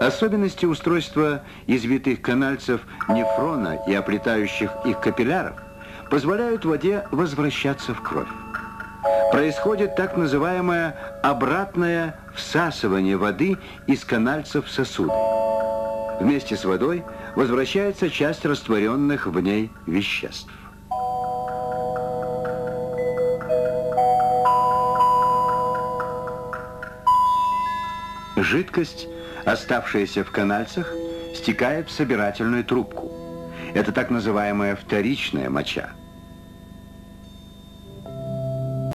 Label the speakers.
Speaker 1: Особенности устройства извитых канальцев нефрона и оплетающих их капилляров позволяют воде возвращаться в кровь. Происходит так называемое обратное всасывание воды из канальцев в сосуды. Вместе с водой возвращается часть растворенных в ней веществ. Жидкость, оставшаяся в канальцах, стекает в собирательную трубку. Это так называемая вторичная моча.